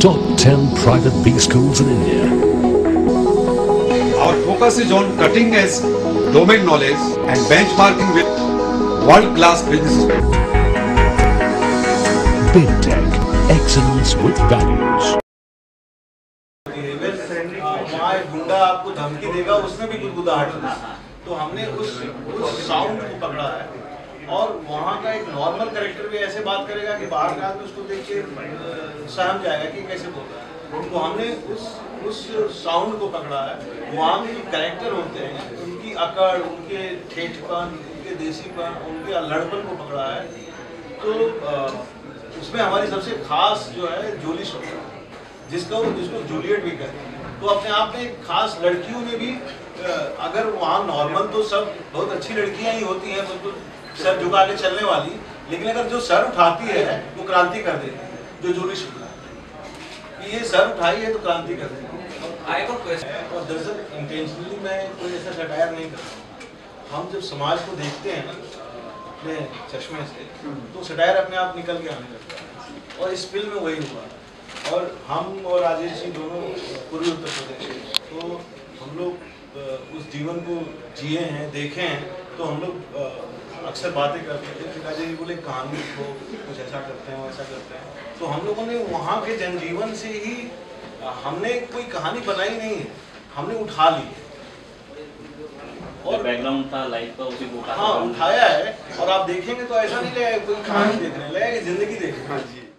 top 10 private B schools in India. Our focus is on cutting edge domain knowledge and benchmarking with world class businesses. Big Tech, excellence with values. Behaviour friendly वहाँ एक गुंडा आपको धमकी देगा उसमें भी गुदगुदाहट होगी तो हमने उस उस साउंड को पकड़ा है और वहाँ का एक नॉर्मल करेक्टर भी ऐसे बात करेगा कि बाहर का आदमी उसको देख के सहम जाएगा कि कैसे बोल रहा है। तो हमने उस उस साउंड को पकड़ा है। वहाँ के जो करेक्टर होते हैं, उनकी अकड़, उनके ठेठपन, उनके देसीपन, उनके अल्लड़पन को पकड़ा है। तो उसमें हमारी सबसे खास जो है, जोली शब्द जिसका जिसको जूलियट भी कहते हैं। तो अपने आप में खास लड़कियों में भी अगर वहाँ नॉर्मल तो सब बहुत अच्छी लड़कियाँ ही होती हैं बिल्कुल सर झुका के चलने वाली लेकिन अगर जो सर उठाती है वो क्रांति कर देती है जो जूली शुक्ला। है ये सर उठाई है तो क्रांति कर देती है। क्वेश्चन और दरअसल इंटेंशनली मैं कोई ऐसा सटायर नहीं करता हम जब समाज को देखते हैं ना अपने चश्मे से तो सटायर अपने आप निकल के आने लगता है। और इस फ़िल्म में वही हुआ। और हम और राजेश जी दोनों पूर्वी उत्तर प्रदेश के तो जीवन को जिए हैं देखे हैं तो हम लोग अक्सर बातें करते थे राजेश जी बोले कहानी लिखो कुछ ऐसा करते हैं वैसा करते हैं। तो हम लोगों ने वहाँ के जनजीवन से ही हमने कोई कहानी बनाई नहीं है। हमने उठा ली है। और बैकग्राउंड था लाइफ का उसी को हाँ उठाया है। और आप देखेंगे तो ऐसा नहीं लगेगा कोई कहानी देख रहे हैं लगेगा ज़िंदगी देख रहे हैं